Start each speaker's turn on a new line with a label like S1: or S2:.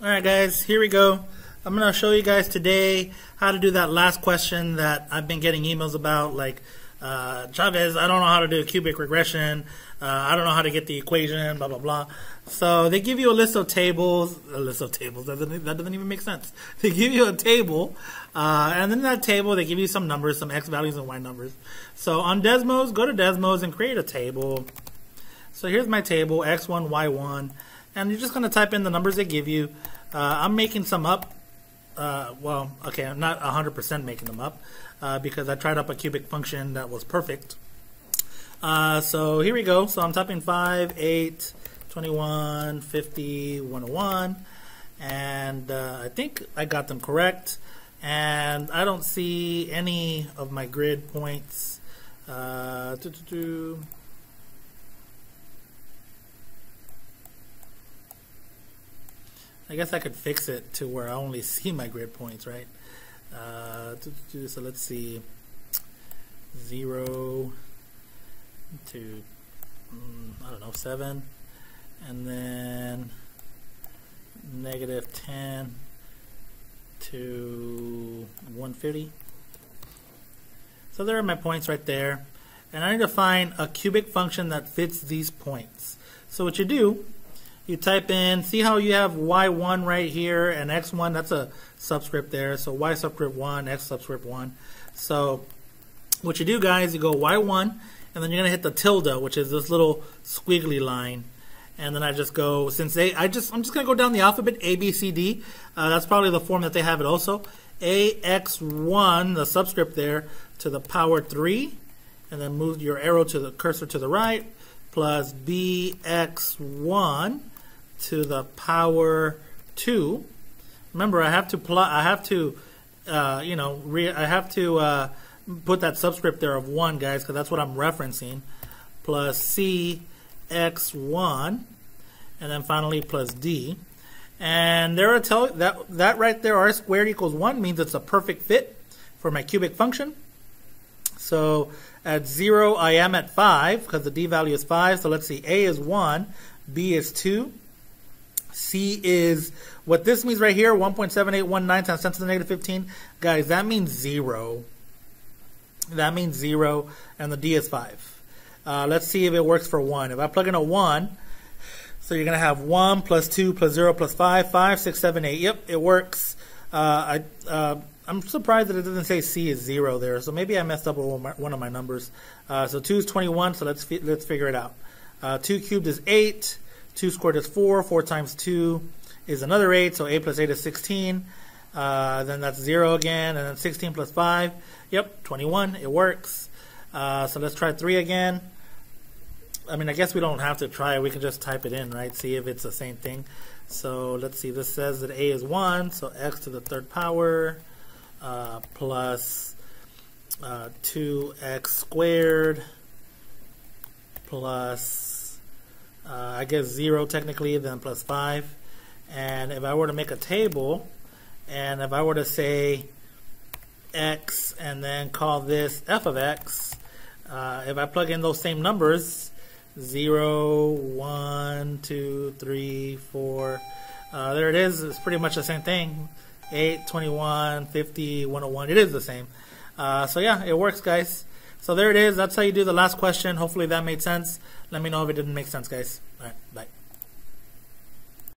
S1: Alright guys, here we go. I'm going to show you guys today how to do that last question that I've been getting emails about like uh, Chavez, I don't know how to do a cubic regression. Uh, I don't know how to get the equation, blah, blah, blah. So they give you a list of tables. A list of tables. That doesn't, that doesn't even make sense. They give you a table. Uh, and then in that table, they give you some numbers, some x values and y numbers. So on Desmos, go to Desmos and create a table. So here's my table, x1, y1 and you're just going to type in the numbers they give you. Uh, I'm making some up. Uh, well, okay, I'm not 100% making them up uh, because I tried up a cubic function that was perfect. Uh, so here we go. So I'm typing 5, 8, 21, 50, 101, and uh, I think I got them correct. And I don't see any of my grid points. Doo -doo -doo. I guess I could fix it to where I only see my grid points, right? Uh, so let's see, zero to mm, I don't know seven, and then negative ten to 150. So there are my points right there. And I need to find a cubic function that fits these points. So what you do you type in, see how you have y1 right here and x1, that's a subscript there. So y subscript 1, x subscript 1. So what you do, guys, you go y1, and then you're going to hit the tilde, which is this little squiggly line. And then I just go, since they, I just, I'm just going to go down the alphabet, A, B, C, D. Uh, that's probably the form that they have it also. AX1, the subscript there, to the power 3. And then move your arrow to the cursor to the right, plus BX1 to the power 2. Remember, I have to plot. I have to, uh, you know, I have to uh, put that subscript there of 1, guys, because that's what I'm referencing. Plus C x1, and then finally plus d. And there I tell that that right there, r squared equals 1 means it's a perfect fit for my cubic function. So at 0, I am at 5 because the d value is 5. So let's see, a is 1, b is 2, C is what this means right here, 1.7819 times 10 to the negative 15. Guys, that means 0. That means 0, and the D is 5. Uh, let's see if it works for 1. If I plug in a 1, so you're going to have 1 plus 2 plus 0 plus 5, 5, 6, 7, Yep, it works. Uh, I, uh, I'm surprised that it doesn't say C is 0 there, so maybe I messed up with one of my numbers. Uh, so 2 is 21, so let's, let's figure it out. Uh, 2 cubed is 8. 2 squared is 4. 4 times 2 is another 8. So 8 plus 8 is 16. Uh, then that's 0 again. And then 16 plus 5. Yep, 21. It works. Uh, so let's try 3 again. I mean, I guess we don't have to try it. We can just type it in, right? See if it's the same thing. So let's see. This says that a is 1. So x to the third power uh, plus 2x uh, squared plus uh, I guess 0 technically, then plus 5. And if I were to make a table, and if I were to say x and then call this f of x, uh, if I plug in those same numbers, 0, 1, 2, 3, 4, uh, there it is. It's pretty much the same thing. 8, 21, 50, 101. It is the same. Uh, so yeah, it works, guys. So there it is. That's how you do the last question. Hopefully that made sense. Let me know if it didn't make sense, guys. All right, bye.